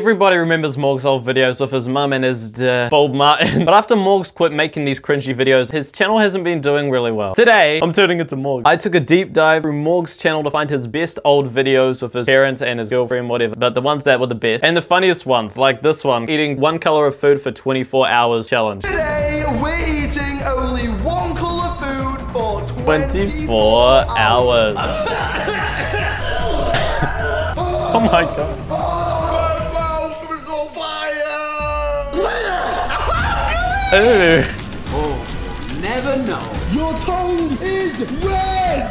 Everybody remembers Morgz old videos with his mum and his uh, Bald Martin. But after Morgz quit making these cringy videos, his channel hasn't been doing really well. Today, I'm turning it to Morg. I took a deep dive through Morgz channel to find his best old videos with his parents and his girlfriend, whatever. But the ones that were the best. And the funniest ones, like this one, eating one color of food for 24 hours challenge. Today we're eating only one colour food for 24 hours. oh my god. Ooh. Never know. Your tongue is red!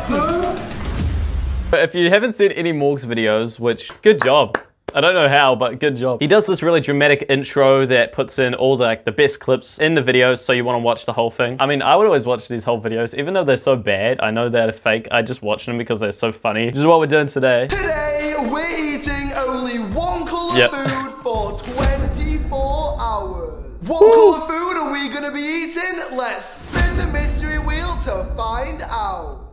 If you haven't seen any Morgz videos, which, good job. I don't know how, but good job. He does this really dramatic intro that puts in all the, like, the best clips in the videos, so you want to watch the whole thing. I mean, I would always watch these whole videos, even though they're so bad. I know they're fake. I just watch them because they're so funny. Which is what we're doing today. Today we're eating only one colour Yep. food for 24 hours. What colour food are we gonna be eating? Let's spin the mystery wheel to find out.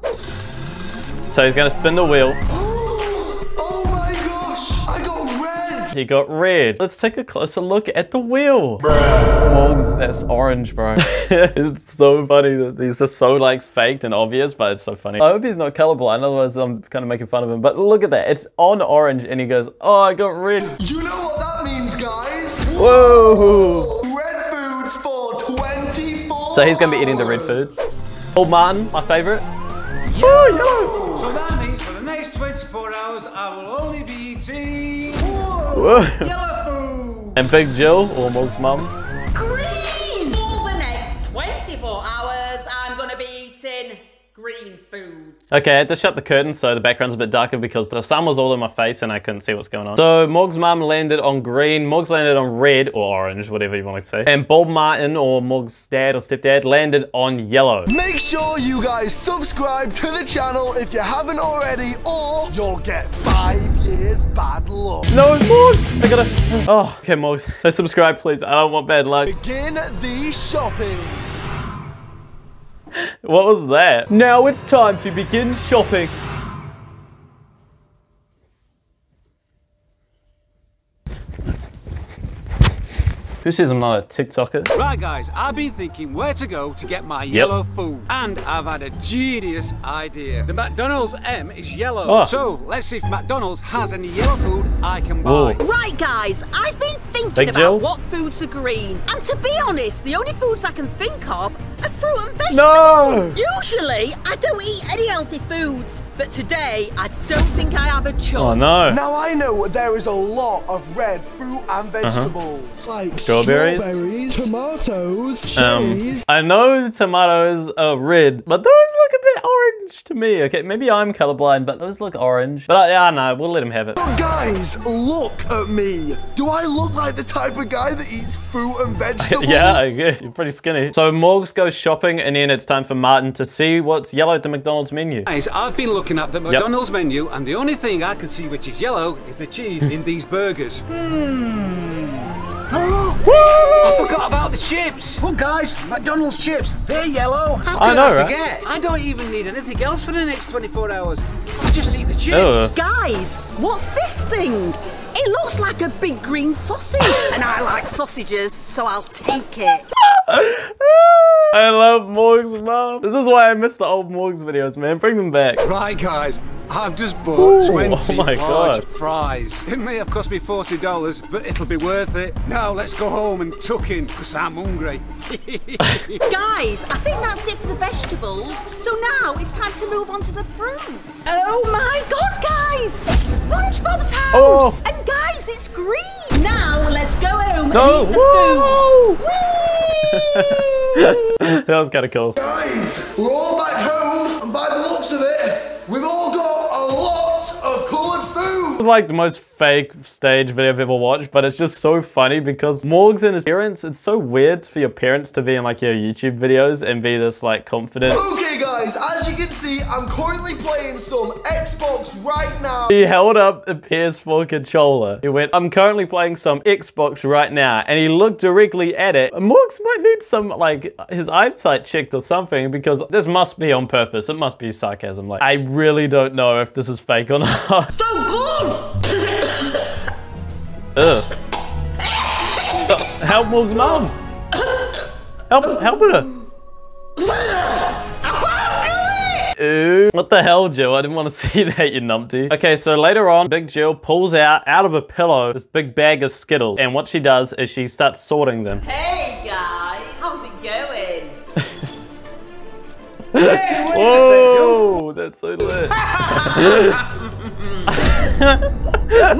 So he's gonna spin the wheel. Oh my gosh, I got red. He got red. Let's take a closer look at the wheel. Morgz, that's orange, bro. it's so funny that he's just so like faked and obvious, but it's so funny. I hope he's not colorblind, otherwise I'm kind of making fun of him. But look at that, it's on orange and he goes, oh, I got red. You know what that means, guys? Whoa. So he's gonna be eating the red foods. Bald Martin, my favorite. Oh, So that means for the next 24 hours, I will only be eating yellow. Yellow food. And Big Jill, or Morgz mum. Okay, I had to shut the curtain so the background's a bit darker because the sun was all in my face and I couldn't see what's going on. So Morgz mum landed on green, Morgz landed on red or orange, whatever you want to say. And Bald Martin or Morgz dad or stepdad landed on yellow. Make sure you guys subscribe to the channel if you haven't already, or you'll get five years bad luck. No, Morgz! I gotta. Oh, okay, Morgz. Let's subscribe, please. I don't want bad luck. Begin the shopping. What was that? Now it's time to begin shopping. Who says I'm not a TikToker? Right, guys, I've been thinking where to go to get my yellow food. And I've had a genius idea. The McDonald's M is yellow. Oh. So let's see if McDonald's has any yellow food I can buy. Whoa. Right, guys, I've been thinking Big about Jill? what foods are green. And to be honest, the only foods I can think of are fruit and vegetables. No! Usually, I don't eat any healthy foods. But today, I don't think I have a choice. Oh no. Now I know there is a lot of red fruit and vegetables. Like Uh-huh. Strawberries? strawberries, tomatoes, Um, cherries. I know tomatoes are red, but those look a bit orange to me. Okay, maybe I'm colorblind, but those look orange. But uh, yeah, no, we'll let him have it. But guys, look at me. Do I look like the type of guy that eats fruit and vegetables? yeah, I agree. You're pretty skinny. So Morgz goes shopping, and then it's time for Martin to see what's yellow at the McDonald's menu. Guys, I've been looking at the McDonald's menu, and the only thing I can see which is yellow is the cheese in these burgers. Hmm. I forgot about the chips. Well, guys, McDonald's chips, they're yellow. How I could know, I right? forget? I don't even need anything else for the next 24 hours. I just eat the chips. Ugh. Guys, what's this thing? It looks like a big green sausage. and I like sausages, so I'll take it. I love Morgz mom. This is why I miss the old Morgz videos, man. Bring them back. Right, guys, I've just bought Ooh, 20 oh my large God. fries. It may have cost me $40, but it'll be worth it. Now let's go home and tuck in, because I'm hungry. Guys, I think that's it for the vegetables. So now it's time to move on to the fruit. Oh my god, guys! It's SpongeBob's house! Oh. And guys, it's green! Now let's go home No. and eat the food. Whee! that was kind of cool. Guys, we're all back home, like the most fake stage video I've ever watched, but it's just so funny because Morgz and his parents, it's so weird for your parents to be in like your YouTube videos and be this like confident. Okay, guys, as you can see, I'm currently playing some Xbox right now. He held up a PS4 controller. He went, I'm currently playing some Xbox right now. And he looked directly at it. Morgz might need some, like, his eyesight checked or something because this must be on purpose. It must be sarcasm. Like, I really don't know if this is fake or not. so good! Ugh. help Morgz mom. Help, help her. Ooh. What the hell, Jill? I didn't want to see that, you numpty. Okay, so later on, Big Jill pulls out, out of a pillow, this big bag of Skittles. And what she does is she starts sorting them. Hey guys, how's it going? Whoa, that's so lit. yeah,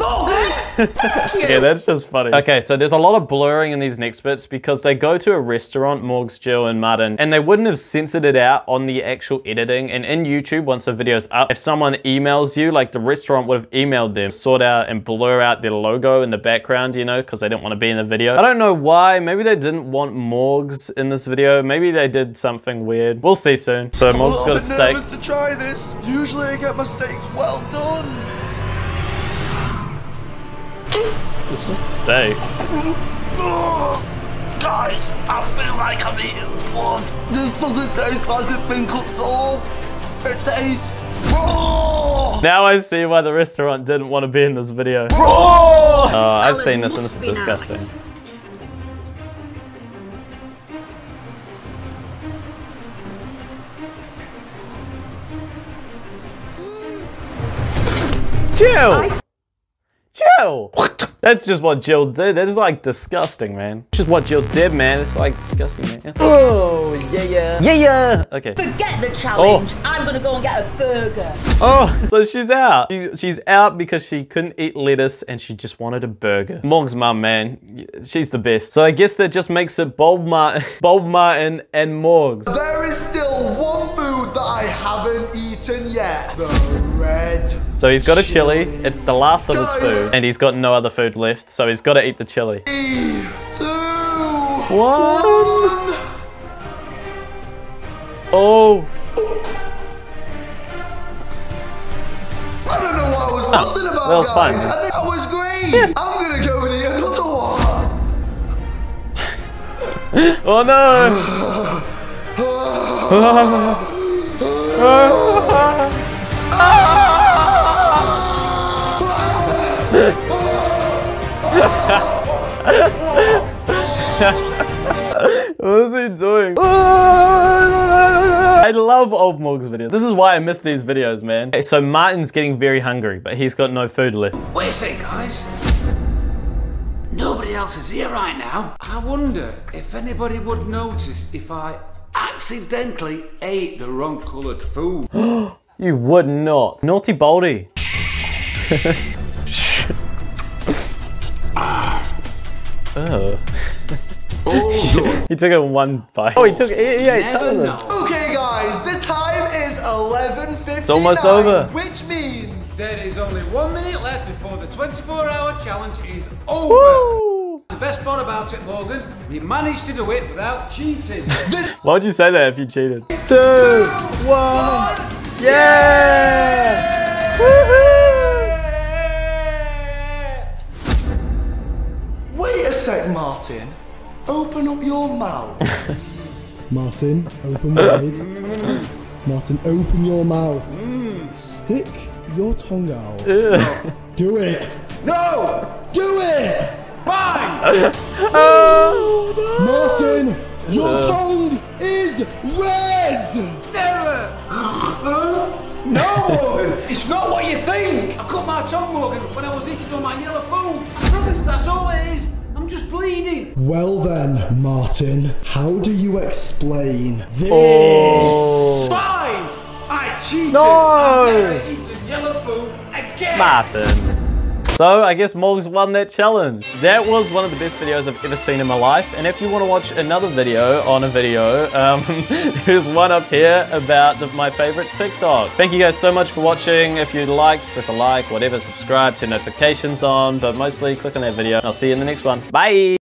that's just funny. Okay, so there's a lot of blurring in these next bits because they go to a restaurant, Morgz, Jill, and Martin, and they wouldn't have censored it out on the actual editing. And in YouTube, once the video's up, if someone emails you, like the restaurant would have emailed them, sort out and blur out their logo in the background, you know, because they didn't want to be in the video. I don't know why. Maybe they didn't want Morgz in this video. Maybe they did something weird. We'll see soon. So Morgz got a bit steak. nervous to try this. Usually I get my steaks well done. It's just a steak. Oh, guys, I feel like I'm eating blood. This doesn't taste like it's been cooked at all. It tastes raw. Now I see why the restaurant didn't want to be in this video. Raw. Oh, I've seen this and must it's disgusting. nice. Jill! Jill! That's just what Jill did. That is like disgusting, man. It's just what Jill did, man. It's like disgusting, man. Oh, yeah, yeah. Yeah, yeah. Okay. Forget the oh. challenge. I'm gonna go and get a burger. Oh, so she's out. She- she's out because she couldn't eat lettuce and she just wanted a burger. Morgz mum, man, she's the best. So I guess that just makes it Bald Martin, Bald Martin and Morgz. There is still one food that I haven't eaten yet. The red. So he's got a chili. It's the last of his food, and he's got no other food left. So he's got to eat the chili. Three, two, One. one. Oh, I don't know what I was oh, fussing about, that was guys. I think that was great. I'm gonna go and eat another one. oh no! What is he doing? I love old Morgz videos. This is why I miss these videos, man. Okay, so Martin's getting very hungry, but he's got no food left. Wait a second, guys. Nobody else is here right now. I wonder if anybody would notice if I accidentally ate the wrong coloured food. You would not. Naughty Baldy. oh. Oh. He took it in one bite. Oh, he took it. He, he ate Never Okay, guys, the time is 11.59. It's almost over. Which means... There is only one minute left before the 24 hour challenge is over. Woo! The best part about it, Morgan, you managed to do it without cheating. Why would you say that if you cheated? Two, one, yeah! Woohoo! Sec, Martin. Open up your mouth. Martin, open wide. Martin, open your mouth. Stick your tongue out. Do it. no! Do it! Fine! Oh, Martin, your uh. tongue is red! Never! no! It's not what you think! I cut my tongue, Morgan, when I was eating all my yellow food. I promise, that's all it is. I'm just bleeding. Well then, Martin, how do you explain this? Oh. Fine! I cheated! No! I've never eaten yellow food again! Martin. So I guess Morgz won that challenge. That was one of the best videos I've ever seen in my life. And if you want to watch another video on a video, um, there's one up here about the, my favorite TikTok. Thank you guys so much for watching. If you liked, press a like, whatever, subscribe, turn notifications on, but mostly click on that video. I'll see you in the next one. Bye.